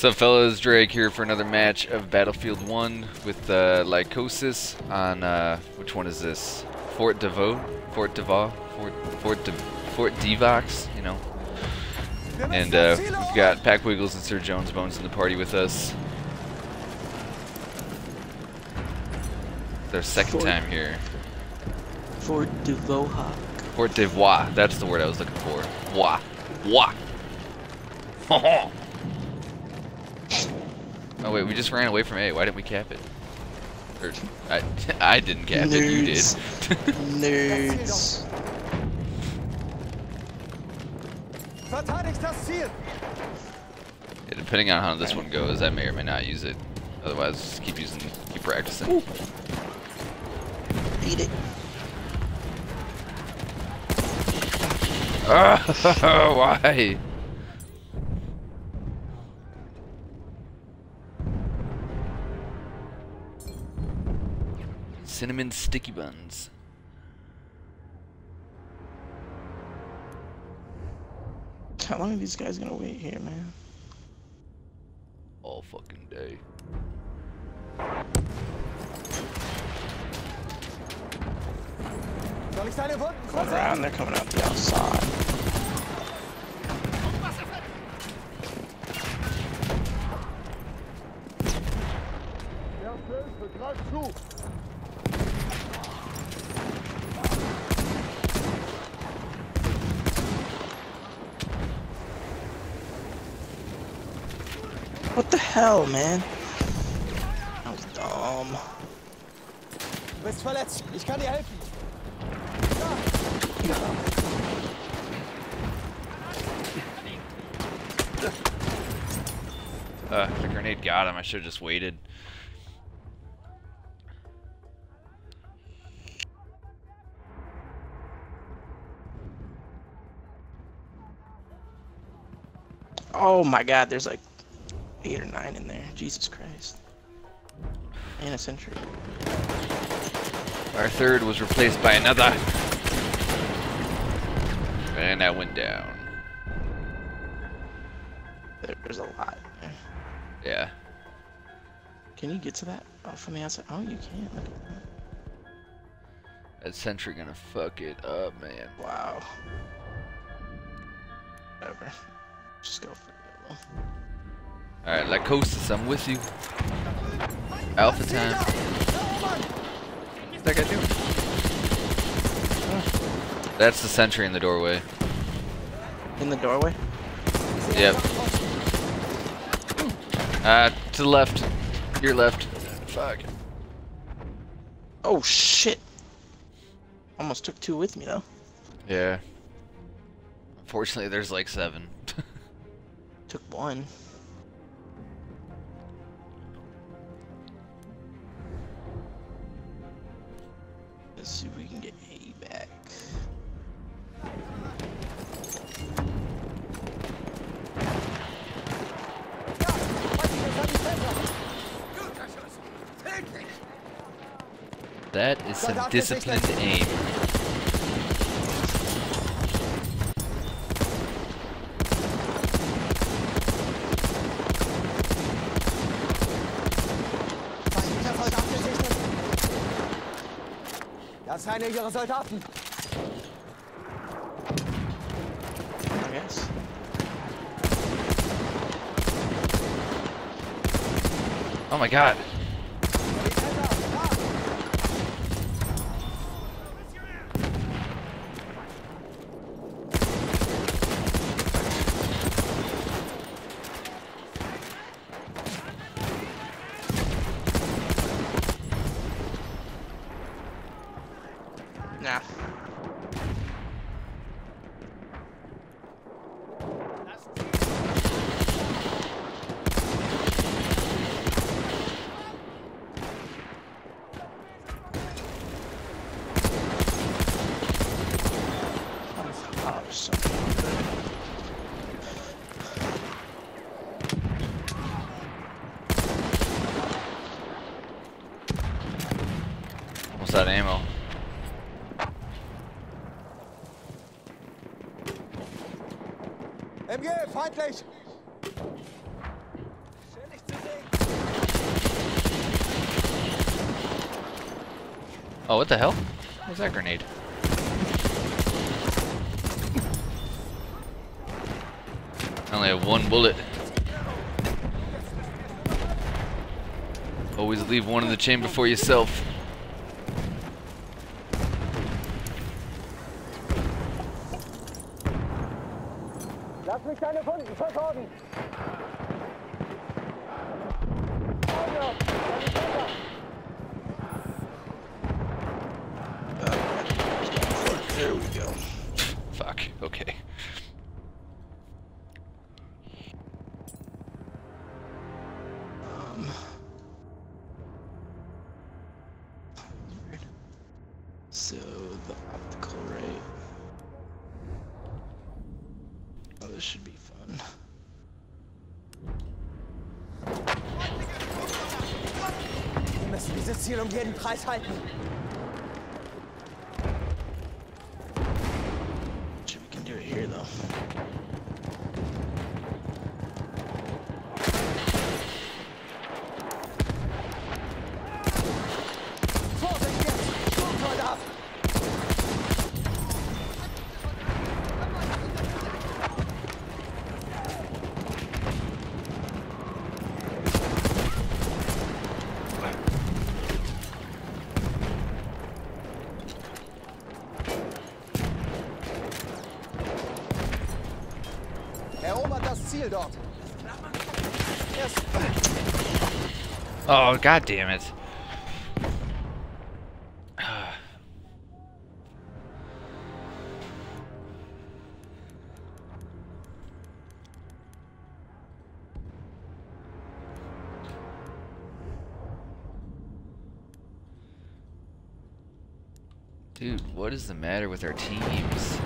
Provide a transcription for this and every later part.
What's up, fellas? Drake here for another match of Battlefield 1 with uh, Lykosis on, uh, which one is this? Fort Devo? Fort Devo? Fort, Fort, De Fort Devox, you know. And uh, we've got Pack Wiggles and Sir Jones Bones in the party with us. Their second Fort- time here. Fort Devoha. Fort de That's the word I was looking for. Voix. Voix. Oh wait, we just ran away from A. Why didn't we cap it? Or, I, I didn't cap it. You did. Nerds. Nerds. Verteidigt das Ziel! Yeah, depending on how this one goes, I may or may not use it. Otherwise, just keep using, keep practicing. Beat it. Ah, why? Cinnamon sticky buns. How long are these guys gonna wait here, man? All fucking day. Soll ich deine Wunden Going around, they're coming out the outside. Erste zu! What the hell, man? That was dumb. Du bist verletzt. Ich kann dir helfen. Uh, the grenade got him. I should have just waited. Oh my god, there's like eight or nine in there. Jesus Christ. And a sentry. Our third was replaced by another. And that went down. There's a lot. there. Yeah. Can you get to that oh, from the outside? Oh, you can. Look at that. That sentry gonna fuck it up, man. Wow. Whatever. Just go for it. Alright, Lykosis, I'm with you. Alpha time. What's that guy doing? That's the sentry in the doorway. In the doorway? Yep. Uh, to the left. Your left. Fuck. Oh shit! Almost took two with me though. Yeah. Unfortunately, there's like seven. Took one. Let's see if we can get A back. that is some disciplined aim. Das sind ihre Soldaten! I guess. Oh my god. out ammo. MG, feindlich! Oh, what the hell? What was that grenade? I only have one bullet. Always leave one in the chamber for yourself. Lass mich deine Wunden versorgen. Ziel um jeden Preis halten. Shit, we can do it here though. Vorsicht jetzt! Sturmsoldat! Erobert das Ziel dort! Erst Oh, god damn it. Dude, what is the matter with our teams?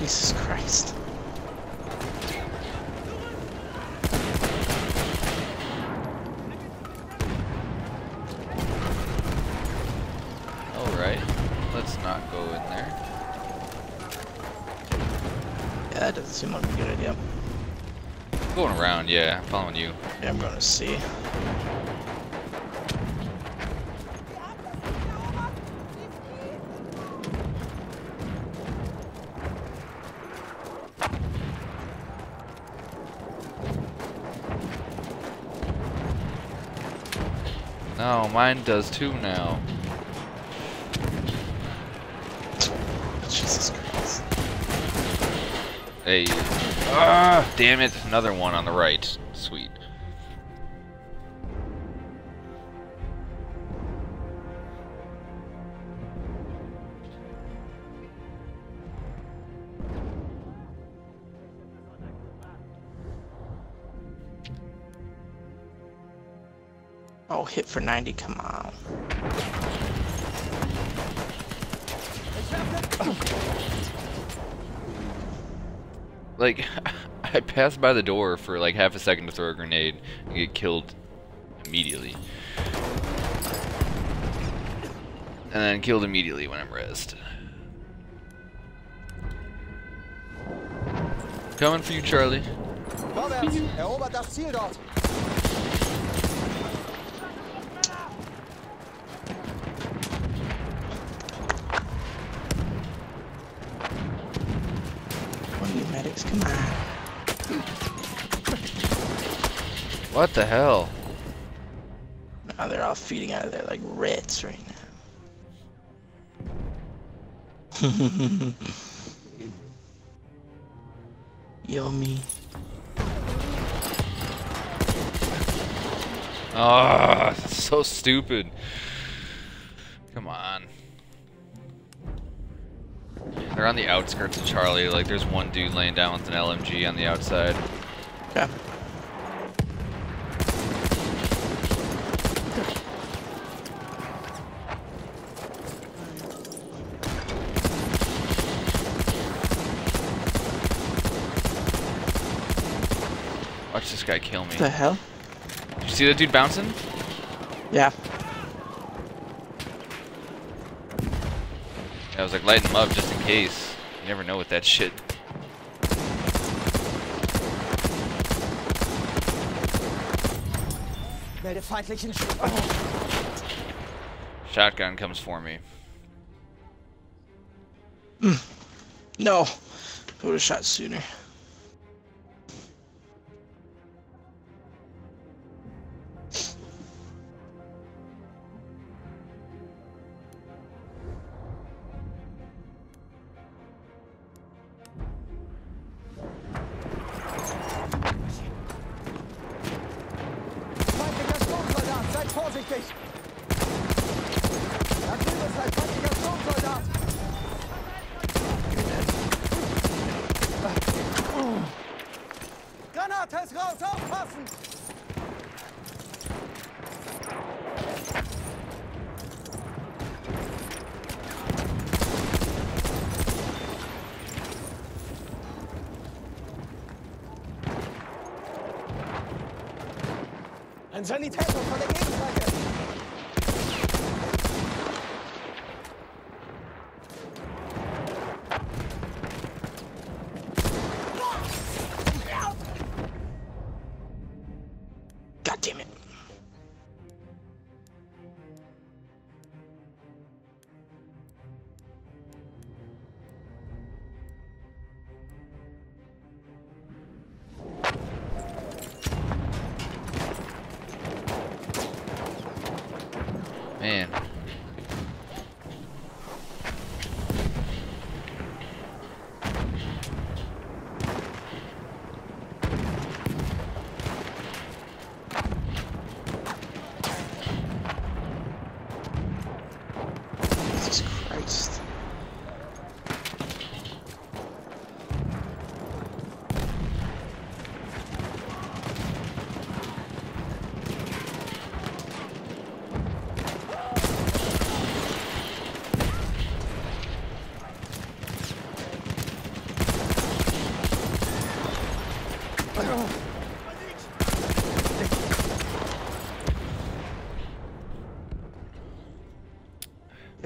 Jesus Christ. Alright, let's not go in there. Yeah, that doesn't seem like a good idea. Going around, yeah, I'm following you. Yeah, I'm gonna see. No, mine does too now. Jesus Christ. Hey. Ah, damn it. Another one on the right. Hit for 90, come on. Like, I passed by the door for like half a second to throw a grenade and get killed immediately. And then killed immediately when I'm rezzed. Coming for you, Charlie. vorwärts! Erobert das Ziel dort! One of you medics, come on. What the hell? Now they're all feeding out of there like rats right now. Yummy. Ah, so stupid. Come on. They're on the outskirts of Charlie. Like, there's one dude laying down with an LMG on the outside. Yeah. Guy kill me. What the hell? Did you see that dude bouncing? Yeah. I was like lighting him up just in case. You never know with that shit. Melde feindlichen Sch Shotgun comes for me. Hmm. No. I would have shot sooner. Ein Sanitäter von der Gegenseite! Man. Jesus Christ.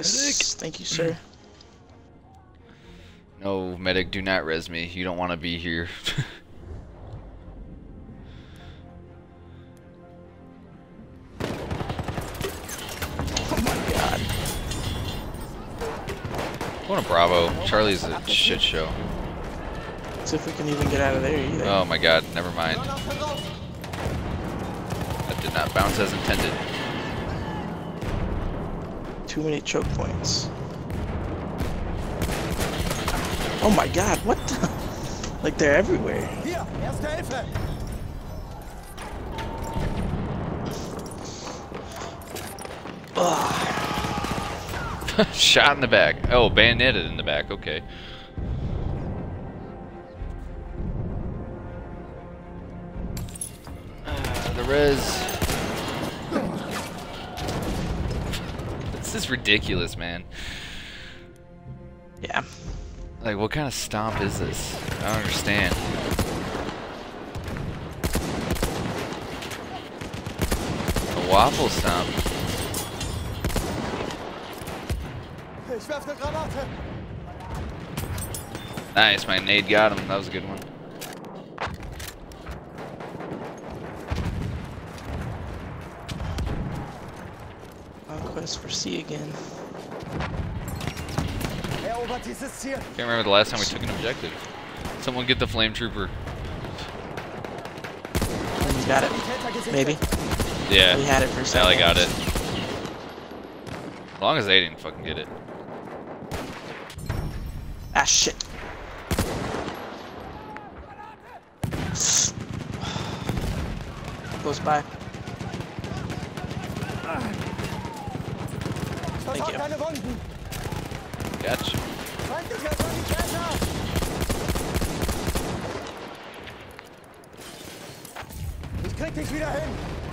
Yes, thank you, sir. No, medic, do not res me. You don't want to be here. Oh my god. Going to Bravo. Charlie's a shit show. See if we can even get out of there either. Oh my god, never mind. That did not bounce as intended. Too many choke points. Oh my god, what the? Like they're everywhere. Hier, erste Hilfe! Ugh. Shot in the back. Oh, bayoneted in the back. Okay. Uh, the res. This is ridiculous, man. Yeah. Like, what kind of stomp is this? I don't understand. A waffle stomp. Ich werfe eine Granate! Nice, my nade got him. That was a good one. On C again. Erobert dieses Ziel! Can't remember the last time we took an objective. Someone get the flame trooper. He's got it. Maybe. Yeah. We had it for a second. Sally got it. As long as they didn't fucking get it. Ah shit. Close by. Das Thank you. keine Wunden. Gotcha. Danke, wir wollen die Kette. Ich krieg dich wieder hin.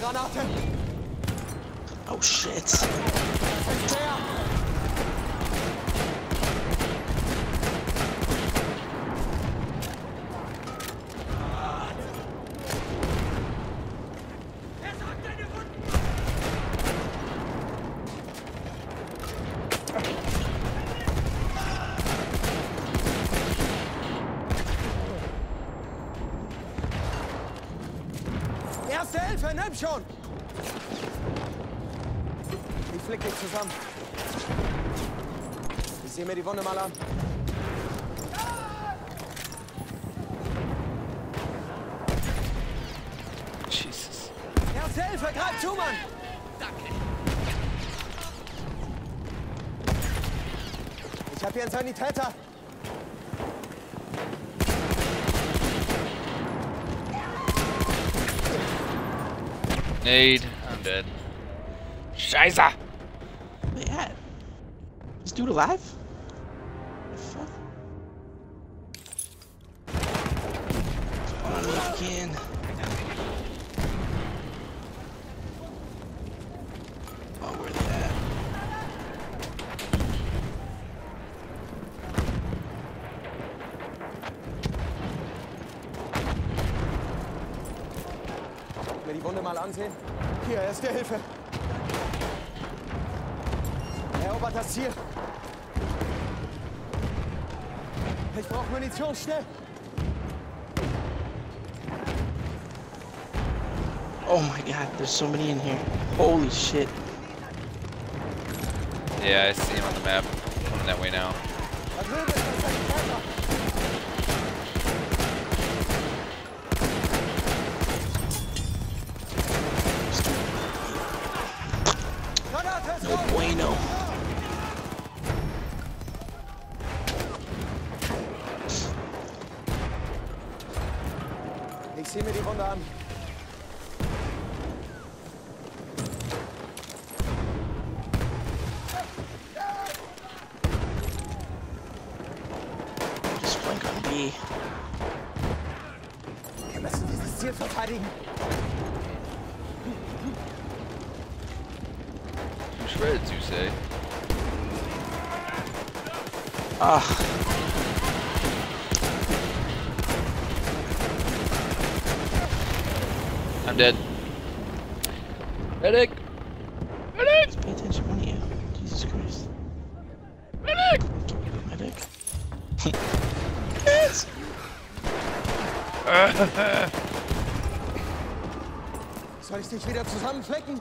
Granate! Oh shit. Der! Ich sehe mir die Wunde mal an. Jesus. Erste Hilfe, greif zu, Mann! Ich hab hier einen Sanitäter. Nade. I'm dead. Scheiße! Where they at? This dude alive? Mir die Wunde mal ansehen. Hier, erste Hilfe. Erobert das Ziel. Ich brauche Munition, schnell. Oh my god, there's so many in here. Holy shit. Yeah, I see him on the map. Coming that way now. Wir müssen dieses Ziel verteidigen. Shredded, you say? Ah. I'm dead. Medic! Just pay attention, one of you. Jesus Christ. Medic! Medic. yes! Soll ich dich wieder zusammenflecken?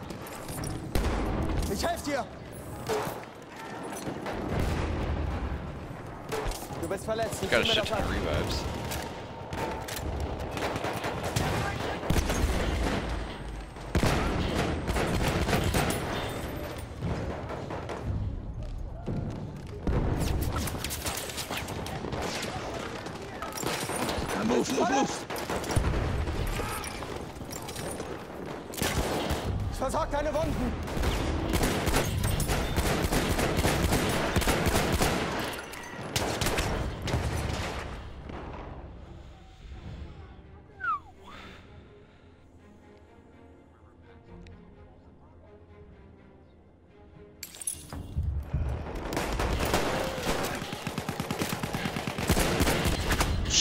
Ich helfe dir. Du bist verletzt. Ich Got a zieh mir shit das ton ab. of revives.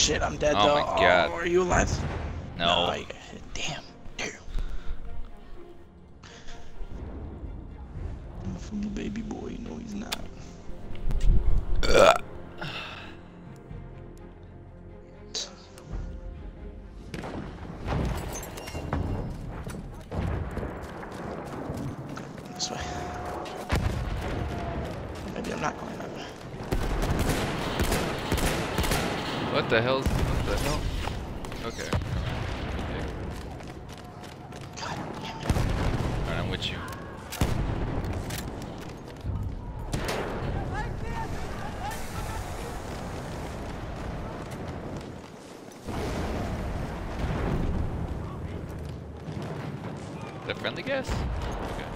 Shit, I'm dead Oh though. my God. Oh, are you alive? No. I friendly gas? Okay.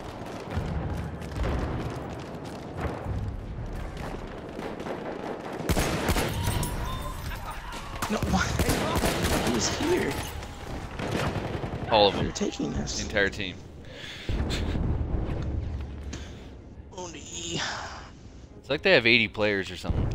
No, what? He was here. All of them. were taking The entire team. Only. It's like they have 80 players or something.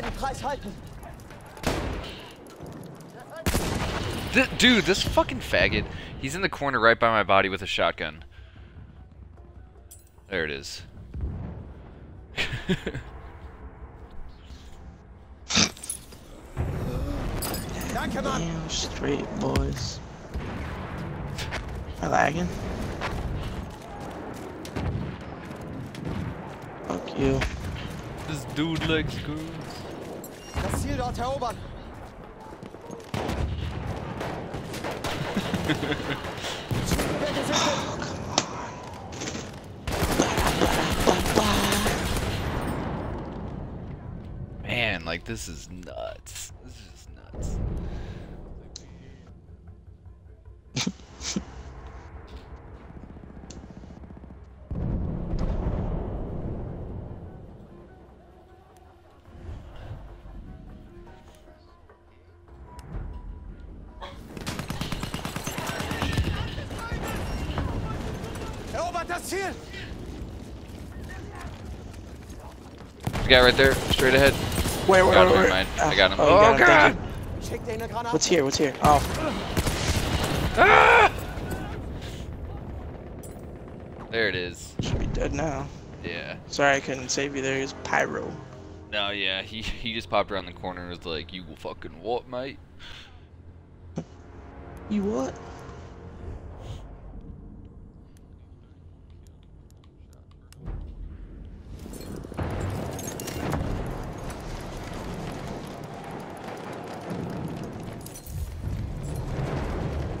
Das Ziel jeden Preis halten. Th dude, this fucking faggot. He's in the corner right by my body with a shotgun. There it is. Danke, Mann. Damn straight, boys. Am I lagging? Fuck you. this dude likes girls. Das Ziel dort erobern. Man, like this is nuts. This is Guy right there, straight ahead. Where, where, Got him, where? never. I got him. Oh, Oh, got him, God. you. Schick dir eine Granate. What's here? What's here? Oh, ah! There it is. should be dead now. Yeah. Sorry I couldn't save you there. It's pyro. No, yeah, he he just popped around the corner and was like, "You fucking what, mate?" You what?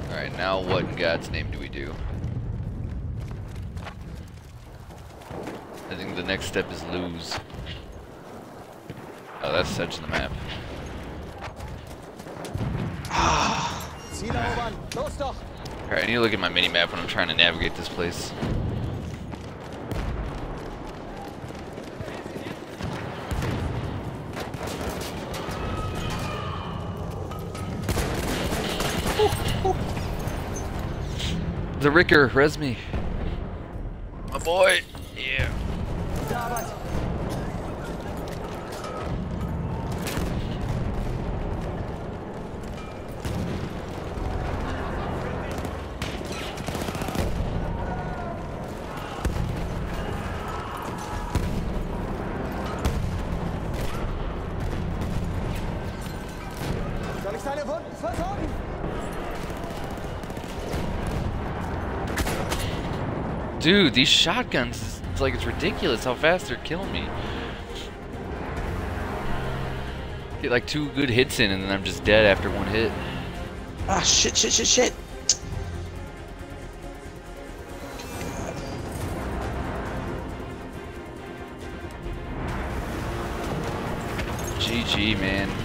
All right, now what in God's name do we do? I think the next step is lose. Oh, that's touching the map. Ziel erobern. Los doch. All right, I need to look at my mini map when I'm trying to navigate this place. The Ricker, res me. My boy. Yeah. Dude, these shotguns, it's like it's ridiculous how fast they're killing me. Get like two good hits in and then I'm just dead after one hit. Ah, shit, shit, shit, shit. GG, man.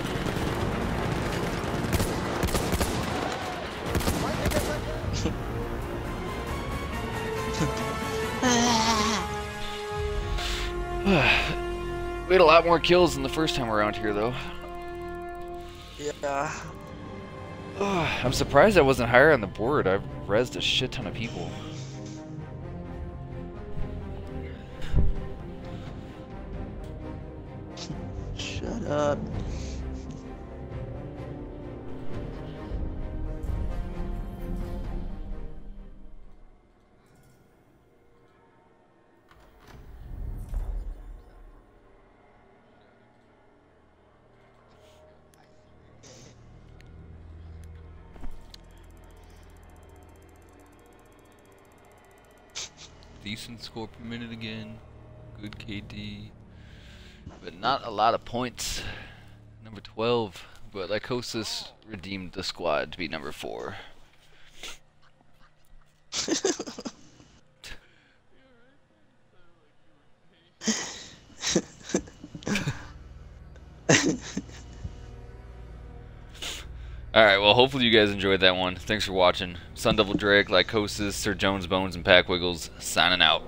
Lot more kills than the first time around here, though. Yeah. I'm surprised I wasn't higher on the board. I've rezzed a shit ton of people. Decent score per minute again. Good KD. But not a lot of points. Number 12. But Lykosis redeemed the squad to be number 4. Alright, well, hopefully you guys enjoyed that one. Thanks for watching. Sun Devil Drake, Lykosis, Sir Jones Bones, and Pack Wiggles signing out.